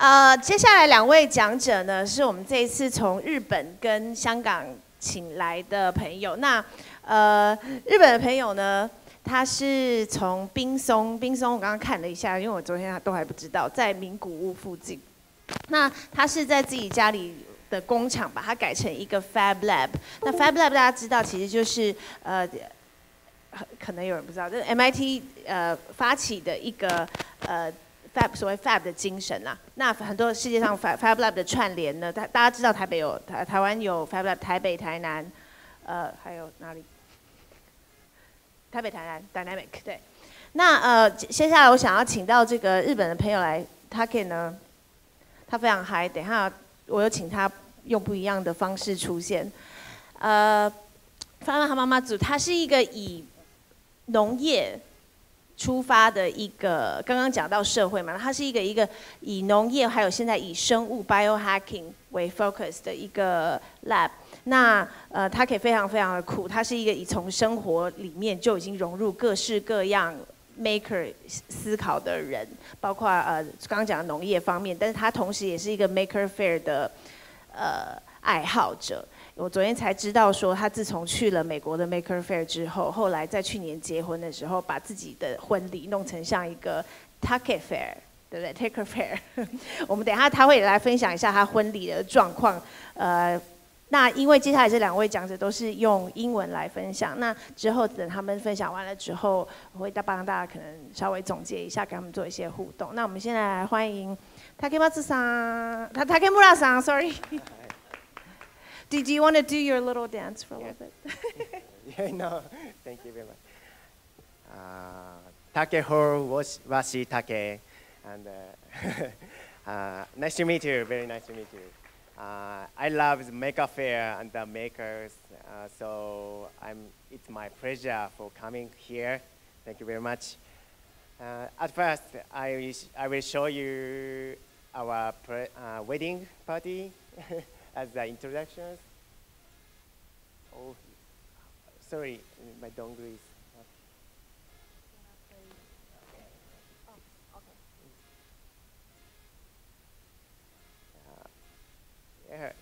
呃，接下来两位讲者呢，是我们这一次从日本跟香港请来的朋友。那呃，日本的朋友呢，他是从冰松，冰松我刚刚看了一下，因为我昨天都还不知道，在名古屋附近。那他是在自己家里的工厂把它改成一个 Fab Lab。那 Fab Lab 大家知道，其实就是呃，可能有人不知道，就是 MIT 呃发起的一个呃 Fab 所谓 Fab 的精神啦。那很多世界上 Fab Lab 的串联呢，大大家知道台北有台台湾有 Fab Lab，台北、台南，呃，还有哪里？台北、台南 Dynamic 对。那呃，接下来我想要请到这个日本的朋友来，他可以呢。他非常嗨，等一下我有请他用不一样的方式出现。呃，发发他妈妈组，他是一个以农业出发的一个，刚刚讲到社会嘛，它是一个一个以农业还有现在以生物 biohacking 为 focus 的一个 lab。那呃，它可以非常非常的酷，它是一个以从生活里面就已经融入各式各样。maker 思考的人，包括呃刚刚讲的农业方面，但是他同时也是一个 maker fair 的呃爱好者。我昨天才知道说，他自从去了美国的 maker fair 之后，后来在去年结婚的时候，把自己的婚礼弄成像一个 take fair，对不对？take fair。我们等下他会来分享一下他婚礼的状况，呃。那因为接下来这两位讲者都是用英文来分享，那之后等他们分享完了之后，我会再帮大家可能稍微总结一下，跟他们做一些互动。那我们现在来欢迎 Takemasu 桑，他 Takemura 桑，Sorry。Did you want to do your little dance for a little bit? yeah, no, thank you very much. Uh, Washi Take, and uh, uh, nice to meet you. Very nice to meet you. Uh, I love the Maker Faire and the makers, uh, so I'm, it's my pleasure for coming here. Thank you very much. Uh, at first, I, I will show you our uh, wedding party as the introduction. Oh, sorry, my dongle is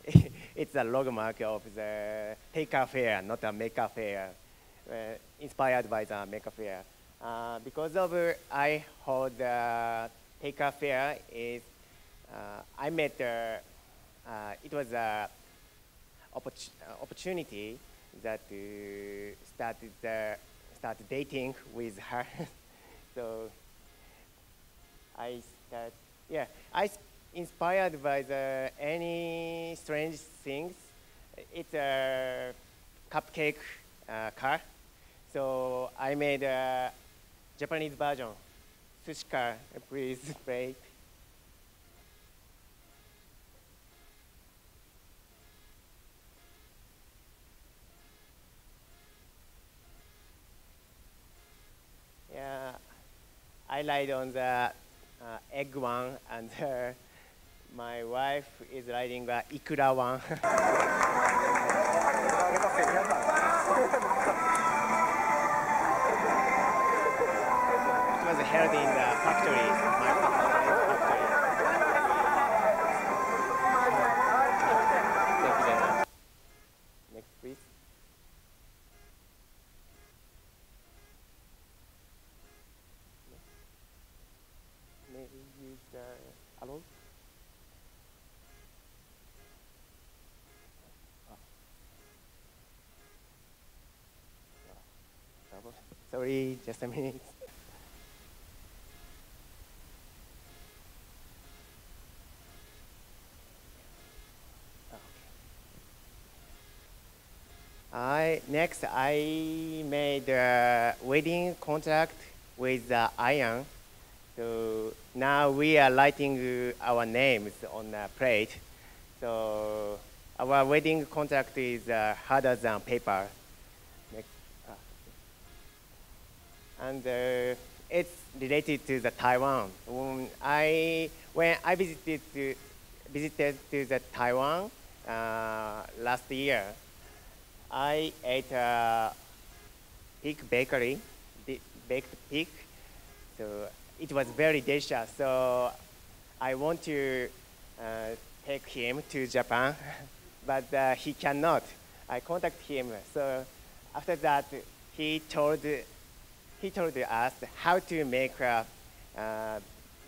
it's a logomark of the Taker Fair, not a Maker Faire, uh, inspired by the Maker Faire. Uh, because of uh, I hold the Taker Fair is uh, I met uh, uh, it was a oppor opportunity that uh, started uh, start dating with her. so I start yeah I inspired by the any strange things. It's a cupcake uh, car. So I made a Japanese version. Sushi car, please play. Yeah, I lied on the uh, egg one and uh, my wife is riding the Ikura one. it was held in the factory, my factory. Next, please. Maybe use the arrow. Sorry, just a minute. I, next, I made a wedding contract with uh, Iron. So now we are writing our names on the plate. So our wedding contract is uh, harder than paper. And uh, it's related to the Taiwan. When I when I visited to, visited to the Taiwan uh, last year, I ate a pig bakery, baked pig. So it was very delicious. So I want to uh, take him to Japan, but uh, he cannot. I contact him. So after that, he told he told us how to make a uh,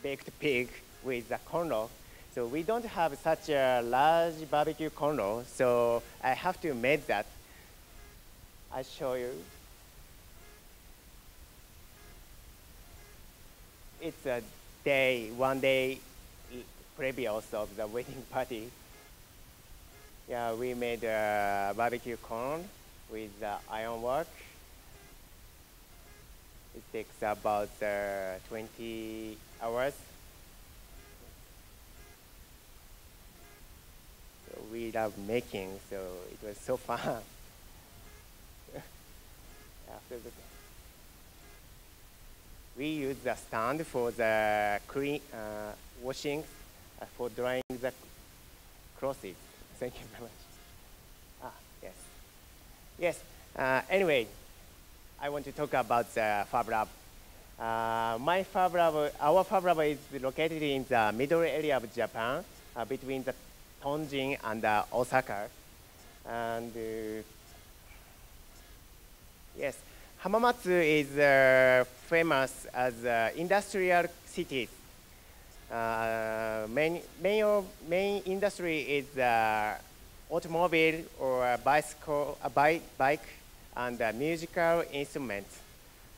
baked pig with a cornrow. So we don't have such a large barbecue cornrow, so I have to make that. I show you. It's a day, one day previous of the wedding party. Yeah, we made a barbecue corn with uh, ironwork. It takes about uh, 20 hours. So we love making, so it was so fun. After the, we use the stand for the clean, uh, washing, uh, for drying the crosses. Thank you very much. Ah, yes. Yes, uh, anyway, I want to talk about the Fab Lab. Uh, my Fab Lab, our Fab Lab is located in the middle area of Japan, uh, between the Tonjin and uh, Osaka. And uh, yes, Hamamatsu is uh, famous as uh, industrial city. Uh, main, main, main industry is uh, automobile or bicycle, a bike, bike and uh, musical instruments.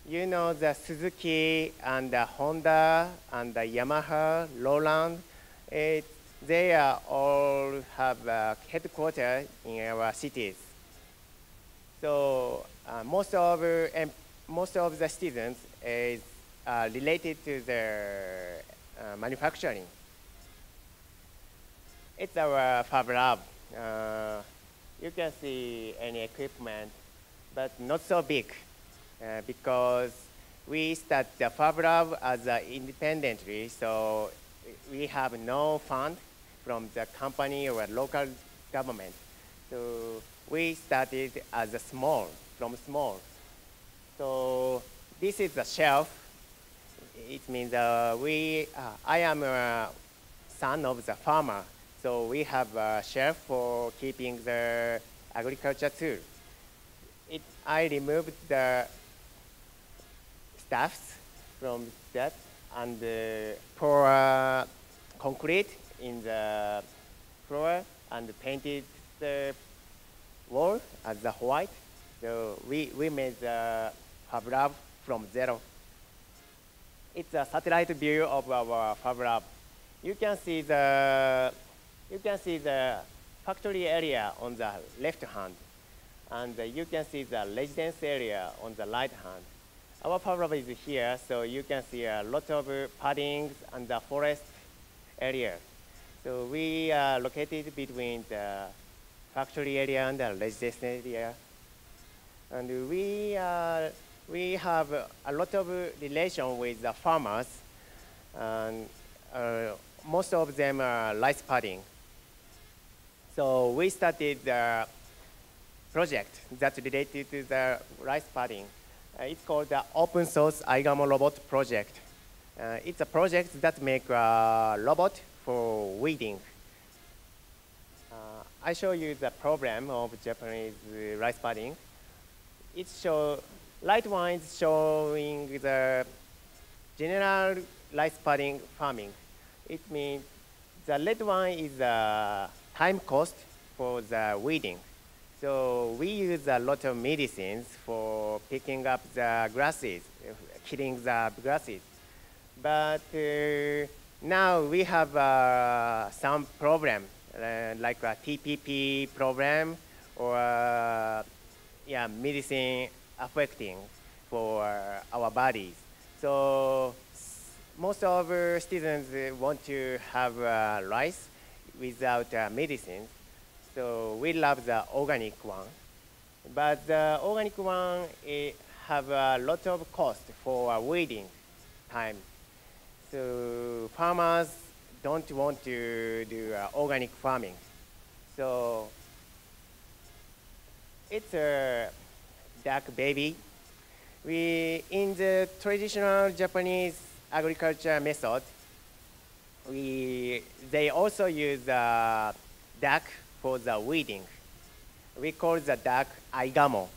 You know the Suzuki and the Honda and the Yamaha, Roland, it, they are all have a headquarters in our cities. So uh, most of uh, most of the students is uh, related to the uh, manufacturing. It's our fab lab. Uh, you can see any equipment, but not so big uh, because we start the fab lab as independently, so we have no fund from the company or local government. So we started as a small, from small. So this is the shelf. It means uh, we, uh, I am a son of the farmer. So we have a shelf for keeping the agriculture tool. I removed the stuffs from that and uh, pour uh, concrete in the floor and painted the wall as the white. So we, we made the Fab Lab from zero. It's a satellite view of our Fab Lab. You can see the you can see the factory area on the left hand, and you can see the residence area on the right hand. Our Lab is here, so you can see a lot of paddings and the forest area. So we are located between the factory area and the residence area. And we, uh, we have a lot of relation with the farmers. And uh, most of them are rice padding. So we started the project that's related to the rice padding. Uh, it's called the Open Source Aigamo Robot Project. Uh, it's a project that makes a robot for weeding. Uh, I show you the problem of Japanese uh, rice padding. It show light is showing the general rice padding farming. It means the red one is the time cost for the weeding. So we use a lot of medicines for picking up the grasses, killing the grasses. But uh, now we have uh, some problem, uh, like a TPP problem or uh, yeah, medicine affecting for our bodies. So most of our students want to have uh, rice without uh, medicine. So we love the organic one. But the organic one have a lot of cost for weeding time. So farmers don't want to do uh, organic farming. So it's a duck baby. We, in the traditional Japanese agriculture method, we they also use uh, duck for the weeding. We call the duck aigamo.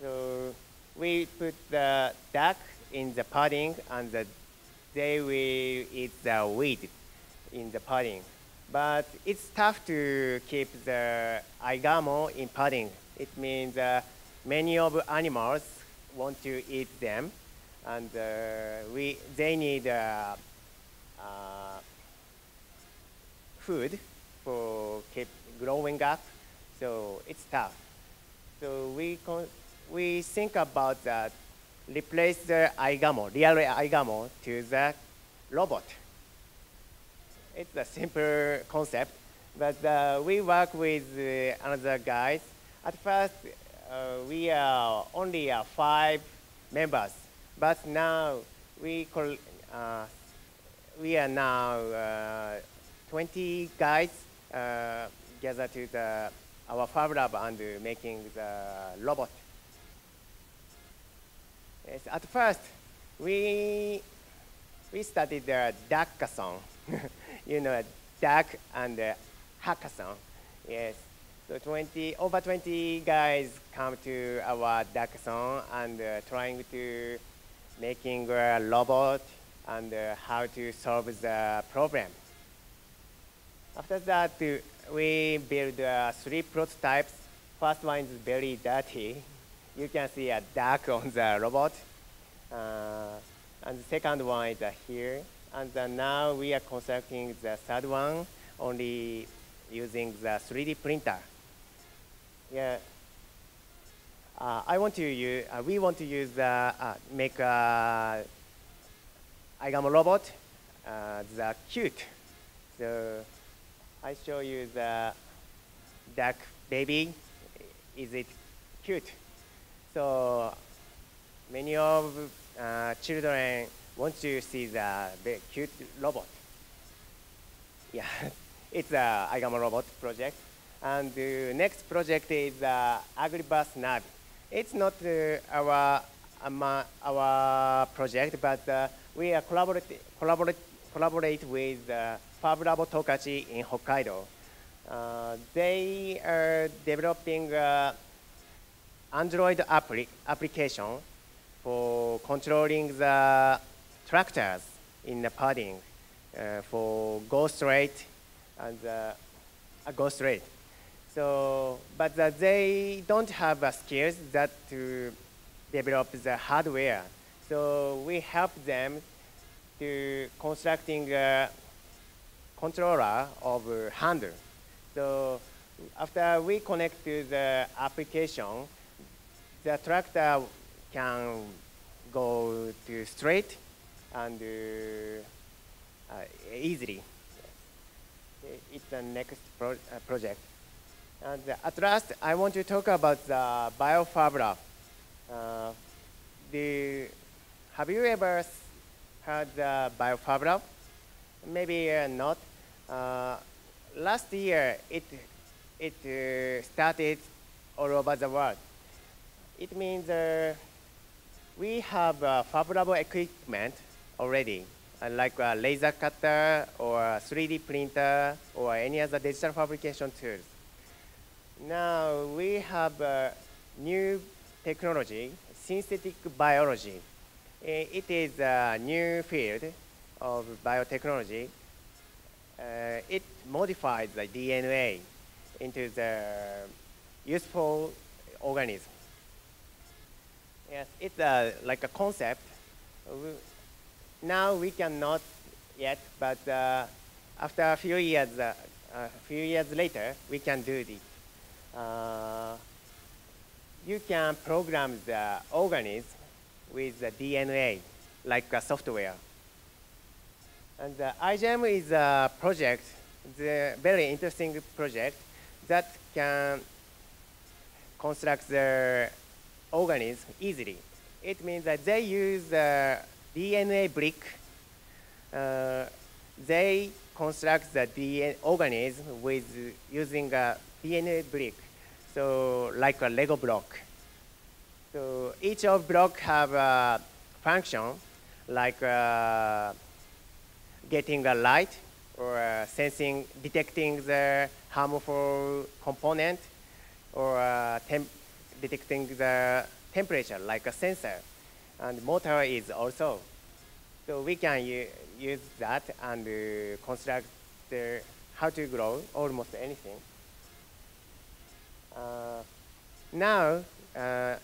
So we put the duck in the pudding and the, they will eat the weed in the pudding. But it's tough to keep the aigamo in pudding. It means uh, many of animals want to eat them, and uh, we, they need uh, uh, food for keep growing up. So it's tough. So we, we think about that, replace the aigamo, real aigamo, to the robot. It's a simple concept, but uh, we work with uh, another guys. At first, uh, we are only uh, five members, but now we call, uh, we are now uh, 20 guys gather to the, our Fab Lab and making the robot. Yes, at first, we, we studied the Dakathon. you know, duck and uh, hackathon. Yes. So 20, over 20 guys come to our hackathon and uh, trying to making a robot and uh, how to solve the problem. After that, uh, we build uh, three prototypes. First one is very dirty. You can see a duck on the robot. Uh, and the second one is uh, here. And now we are constructing the third one only using the 3D printer. Yeah. Uh, I want to use, uh, we want to use, uh, make a Aigamo robot, the cute. So I show you the duck baby. Is it cute? So many of uh, children want to see the cute robot. Yeah, it's a Aigamo robot project. And the next project is uh, Agribus Navi. It's not uh, our, um, our project, but uh, we are collaborate, collaborate, collaborate with uh, Fab Tokachi in Hokkaido. Uh, they are developing uh, Android appli application for controlling the tractors in the padding uh, for go straight and uh, ghost rate. So, but uh, they don't have uh, skills that to develop the hardware. So we help them to constructing controller of handle. So after we connect to the application, the tractor can go to straight and uh, easily. It's the next pro uh, project. And at last, I want to talk about the BioFab Lab. Uh, the, have you ever heard the BioFab Lab? Maybe uh, not. Uh, last year, it, it uh, started all over the world. It means we have favorable equipment already, like a laser cutter or a 3D printer or any other digital fabrication tools. Now we have new technology, synthetic biology. It is a new field of biotechnology. Uh, it modifies the DNA into the useful organism. Yes, it's a, like a concept. Now we cannot yet, but uh, after a few years, uh, a few years later, we can do it. Uh, you can program the organism with the DNA, like a software. And the iGEM is a project, the very interesting project that can construct the organism easily. It means that they use the DNA brick. Uh, they construct the DNA organism with using a DNA brick, so like a Lego block. So each of block have a function like uh, getting a light or uh, sensing, detecting the harmful component, or uh, detecting the temperature like a sensor. And motor is also. So we can use that and uh, construct the, how to grow almost anything. Uh, now, uh,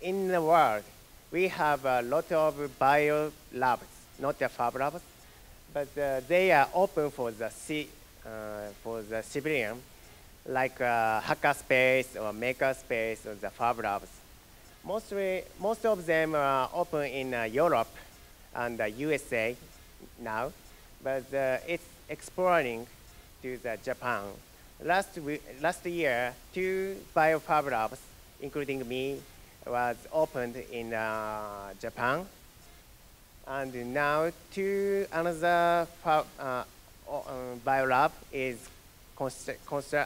in the world, we have a lot of bio labs, not the fab labs, but uh, they are open for the C, uh, for the civilian, like uh, hackerspace or makerspace or the fab labs. Mostly, most of them are open in uh, Europe and the USA now, but uh, it's exploring to the Japan. Last, last year, two biofab labs, including me, was opened in uh, Japan. And now two another uh, uh, biolab is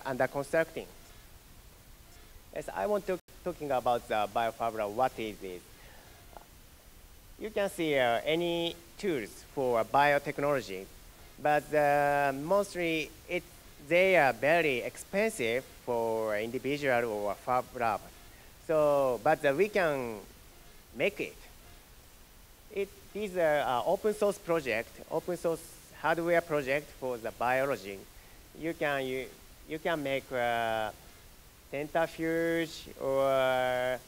under constructing. Yes, I want to talking about the biofab lab. What is it? You can see uh, any tools for biotechnology, but uh, mostly it, they are very expensive for individual or fab lab. So, but uh, we can make it. It is an open source project, open source hardware project for the biology. You can, you, you can make a centrifuge or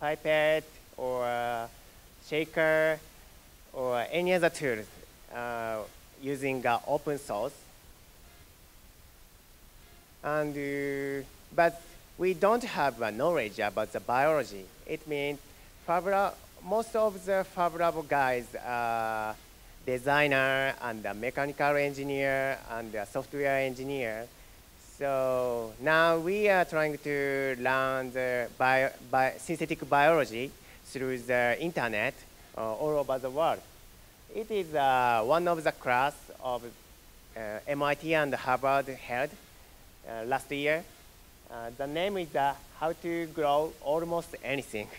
pipette or shaker or any other tool uh, using uh, open source. And, uh, but we don't have knowledge about the biology. It means Fab most of the Fab Lab guys are designer and a mechanical engineer and a software engineer. So now we are trying to learn the bio, synthetic biology through the internet uh, all over the world. It is uh, one of the class of uh, MIT and Harvard held uh, last year. Uh, the name is uh, How to Grow Almost Anything.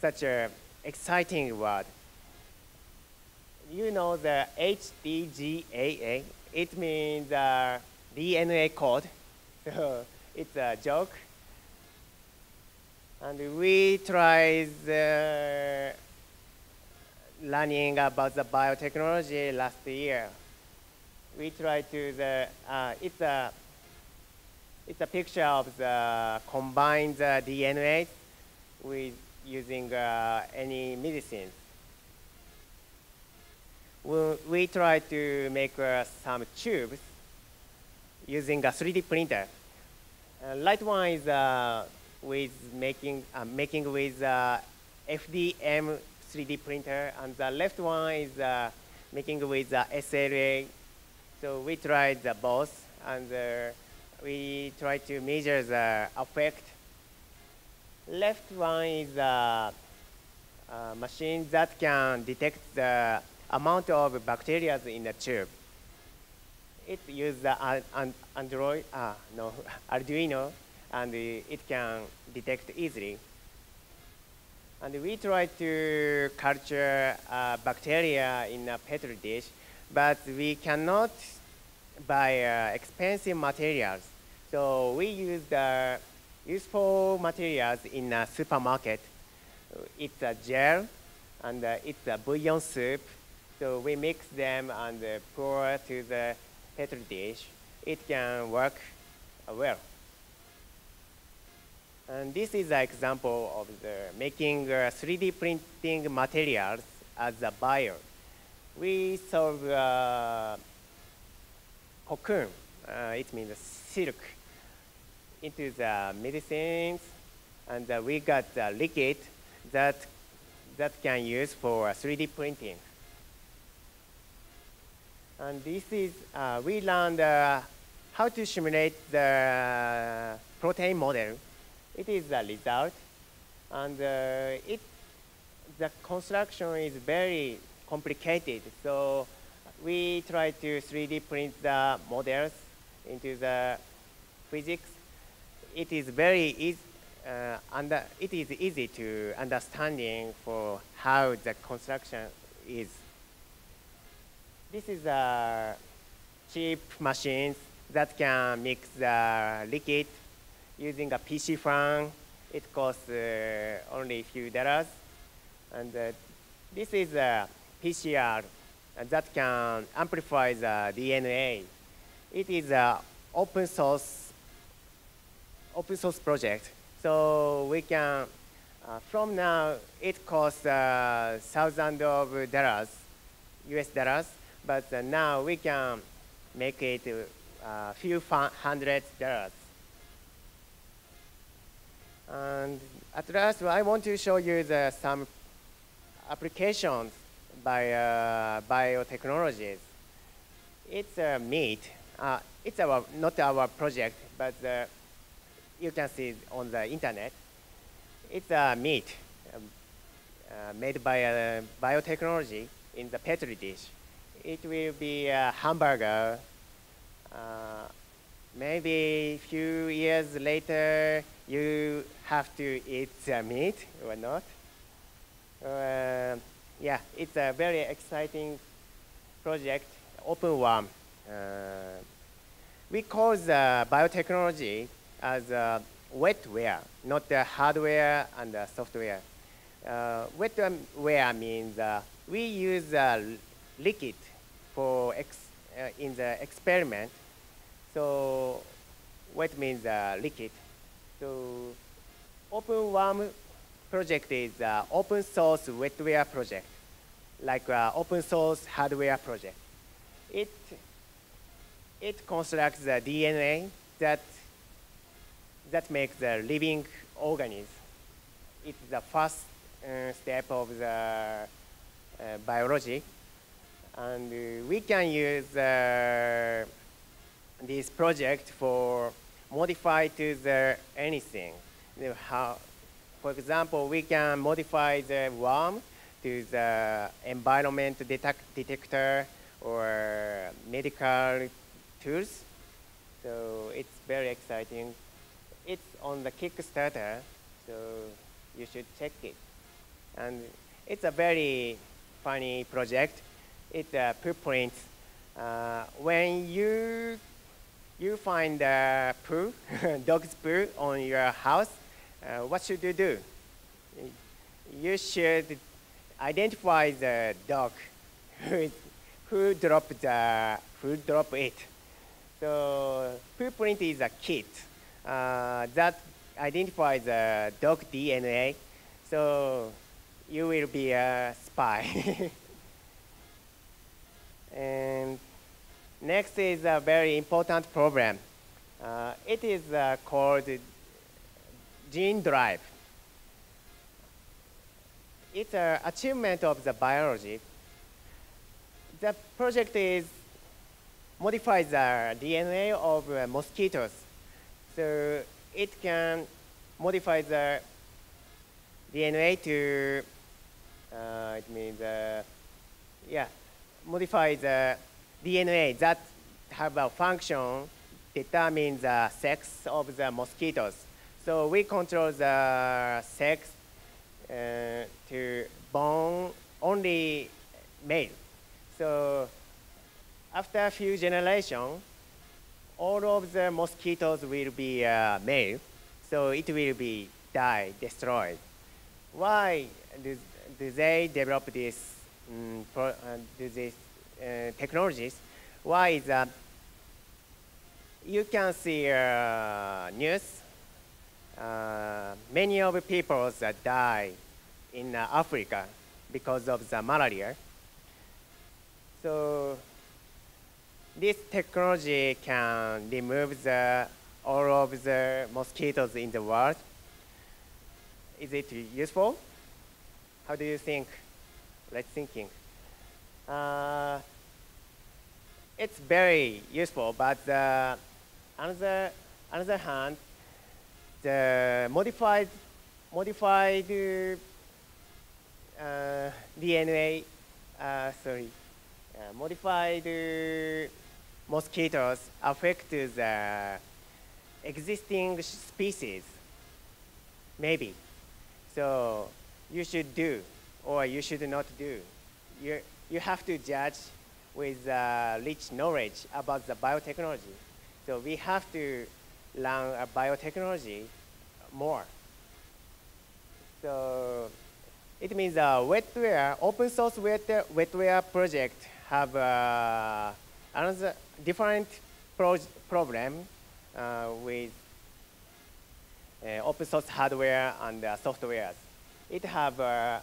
Such an exciting word. You know the HTGAA, it means uh, DNA code. So it's a joke. And we tried uh, learning about the biotechnology last year. We tried to the, uh, it's a it's a picture of the combined uh, DNA with using uh, any medicine. We, we try to make uh, some tubes using a 3D printer. Uh, light one is uh, with making, uh, making with FDM 3D printer, and the left one is making with SLA. So we tried the both, and we try to measure the effect. Left one is a, a machine that can detect the amount of bacteria in the tube. It uses an Android, ah, no, Arduino, and it can detect easily. And we try to culture uh, bacteria in a petri dish, but we cannot buy uh, expensive materials. So we use the useful materials in a supermarket. It's a gel and uh, it's a bouillon soup. So we mix them and uh, pour to the petri dish. It can work uh, well. And this is an example of the making 3D uh, printing materials as a buyer. We solve uh, cocoon, uh, it means silk, into the medicines, and uh, we got the liquid that, that can use for 3D printing. And this is, uh, we learned uh, how to simulate the protein model. It is the result, and uh, it, the construction is very complicated. So we try to 3D print the models into the physics. It is very easy, uh, under, it is easy to understanding for how the construction is. this is a cheap machines that can mix the liquid using a PC fan. It costs uh, only a few dollars. And uh, this is a PCR that can amplify the DNA. It is an open source open source project. So we can, uh, from now, it costs uh, thousands of dollars, US dollars, but uh, now we can make it a uh, few hundred dollars. And at last, I want to show you the, some applications by uh, biotechnologies. It's a meat. Uh, it's our, not our project, but uh, you can see on the internet. It's a meat um, uh, made by biotechnology in the petri dish. It will be a hamburger. Uh, maybe a few years later, you have to eat the meat or not. Uh, yeah, it's a very exciting project, open one. Uh, we call the biotechnology as uh, wetware, not the hardware and the software. Uh, wetware means uh, we use uh, liquid for uh, in the experiment. So wet means uh, liquid. So OpenWorm project is uh, open source wetware project, like uh, open source hardware project. It, it constructs the DNA that that makes the living organism. It's the first uh, step of the uh, biology. And uh, we can use uh, this project for modify to the anything. You know, how, for example, we can modify the worm to the environment detect detector or medical tools. So it's very exciting it's on the Kickstarter, so you should check it. And it's a very funny project. It's a poop print. Uh, when you you find a poo, dog's poo on your house, uh, what should you do? You should identify the dog who, who dropped the who dropped it. So poo print is a kit uh, that identifies the dog DNA. So you will be a spy. and next is a very important problem. Uh, it is uh, called gene drive. It's an achievement of the biology. The project is modifies the DNA of uh, mosquitoes so it can modify the DNA to, uh, it means, uh, yeah, modify the DNA that have a function determine the sex of the mosquitoes. So we control the sex uh, to born only male. So after a few generations, all of the mosquitoes will be uh, male, so it will be die, destroyed. Why do, do they develop this, um, pro, uh, these uh, technologies? Why is that? You can see uh, news. Uh, many of the people that die in uh, Africa because of the malaria. So this technology can remove the, all of the mosquitoes in the world. Is it useful? How do you think? Let's thinking. Uh, it's very useful, but uh, another another hand, the modified modified uh, DNA, uh, sorry, uh, modified mosquitoes affect the existing species? Maybe. So you should do or you should not do. You, you have to judge with uh, rich knowledge about the biotechnology. So we have to learn uh, biotechnology more. So it means uh, wetware, open source wetware, wetware project have uh, another different pro problem uh, with uh, open source hardware and uh, software. It have a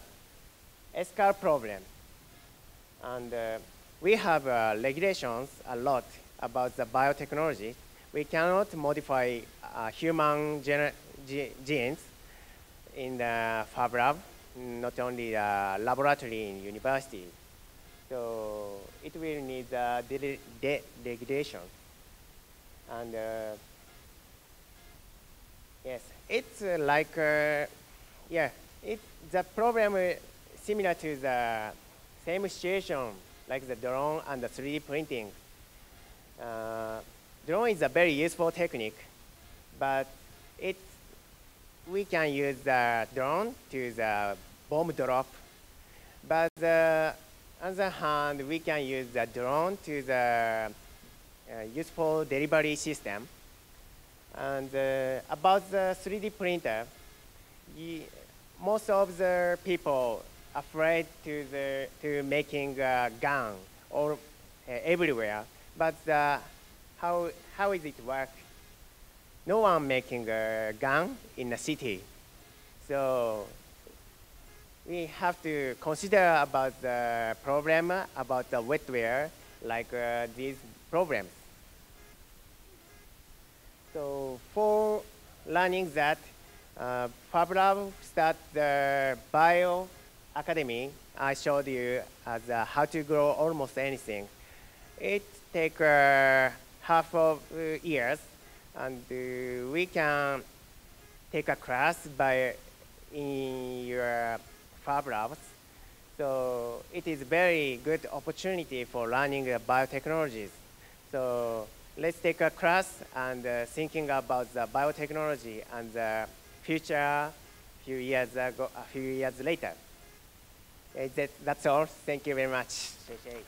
SCAR problem. And uh, we have uh, regulations a lot about the biotechnology. We cannot modify uh, human gene genes in the Fab Lab, not only the laboratory in university. So it will need uh, de de regulation. And uh, yes, it's uh, like, uh, yeah, it, the problem is similar to the same situation like the drone and the 3D printing. Uh, drone is a very useful technique, but it, we can use the drone to the bomb drop. But uh, on the hand, we can use the drone to the uh, useful delivery system. And uh, about the 3D printer, most of the people afraid to the to making a gun or uh, everywhere. But how how is it work? No one making a gun in the city, so we have to consider about the problem about the wetware like uh, these problems. So for learning that, uh, FabLab start the bio academy, I showed you as uh, how to grow almost anything. It takes uh, half of uh, years, and uh, we can take a class by in your fab labs. So it is very good opportunity for learning biotechnologies. So let's take a class and uh, thinking about the biotechnology and the future few years ago, a few years later. That, that's all. Thank you very much. Thank you.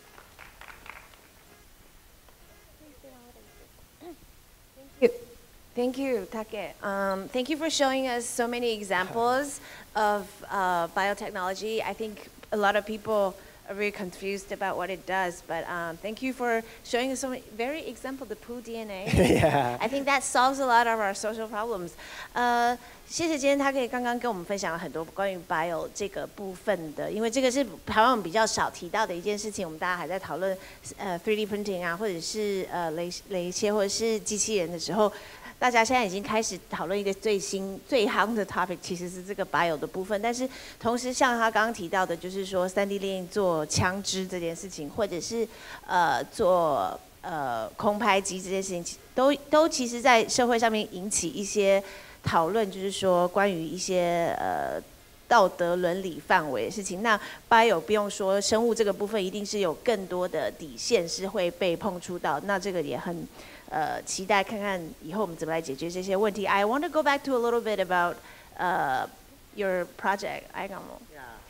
Thank you, Take. Um, thank you for showing us so many examples of uh, biotechnology. I think a lot of people are very confused about what it does. But um, thank you for showing us some very example, the poo DNA. yeah. I think that solves a lot of our social problems. 呃，谢谢今天他可以刚刚跟我们分享了很多关于 bio 这个部分的，因为这个是台湾比较少提到的一件事情。我们大家还在讨论呃 3D printing 啊，或者是呃雷雷切或者是机器人的时候。 大家现在已经开始讨论一个最新最夯的 topic，其实是这个 bio 的部分。但是同时，像他刚刚提到的，就是说三 D 列印做枪支这件事情，或者是呃做呃空拍机这件事情，都都其实在社会上面引起一些讨论，就是说关于一些呃道德伦理范围的事情。那 bio 不用说，生物这个部分一定是有更多的底线是会被碰触到。那这个也很。呃，期待看看以后我们怎么来解决这些问题。I want to go back to a little bit about uh, your project, Aigamo.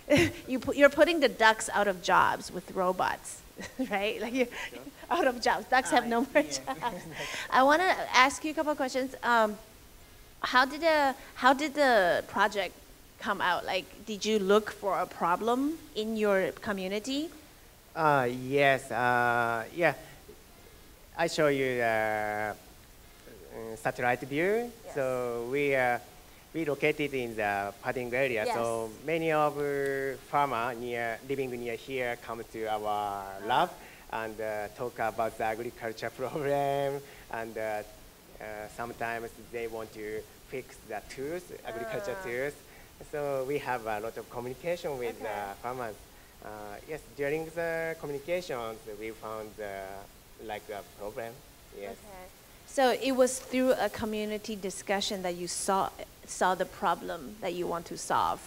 Yeah. you put, you're putting the ducks out of jobs with robots, right? Like you're out of jobs. Ducks have no more jobs. I want to ask you a couple of questions. Um, how did the how did the project come out? Like, did you look for a problem in your community? Uh, yes. Uh, yeah. I show you the uh, satellite view. Yes. So we uh, we located in the padding area. Yes. So many of farmer near living near here come to our lab and uh, talk about the agriculture problem and uh, uh, sometimes they want to fix the tools, agriculture Ah. tools. So we have a lot of communication with Okay. uh, farmers. Uh, yes, during the communications, we found uh, like a problem. Yes. So it was through a community discussion that you saw saw the problem that you want to solve,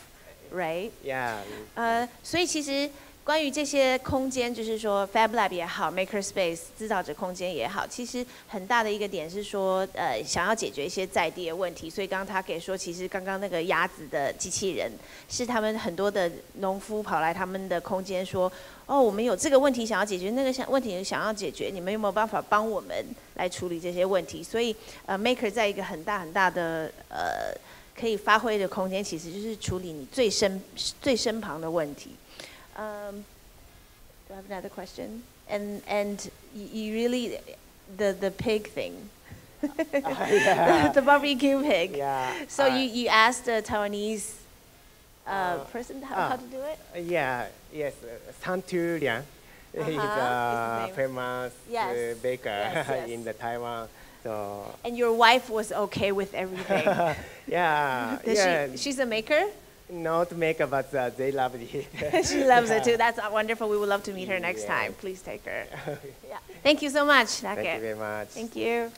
right? Yeah. 呃，所以其实 关于这些空间，就是说 Fab Lab 也好，Maker Space 制造者空间也好，其实很大的一个点是说，呃，想要解决一些在地的问题。所以刚刚他给说，其实刚刚那个鸭子的机器人，是他们很多的农夫跑来他们的空间说，哦，我们有这个问题想要解决，那个想问题想要解决，你们有没有办法帮我们来处理这些问题？所以，呃，Maker 在一个很大很大的呃可以发挥的空间，其实就是处理你最身最身旁的问题。Um, do I have another question? And and you, really the the pig thing, yeah. the, barbecue pig. Yeah. So uh, you you asked the Taiwanese uh, Uh, person how, ah. how to do it? Yeah, yes, uh, San Tu Liang is Uh-huh, is a famous Yes, uh, baker yes, yes. in the Taiwan. So And your wife was okay with everything. yeah, yeah, she, she's a maker. Not maker, but uh, they love it. she loves it too. That's wonderful. We would love to meet her next Yeah. time. Please take her. Yeah. Thank you so much, Thank you very much. Thank you.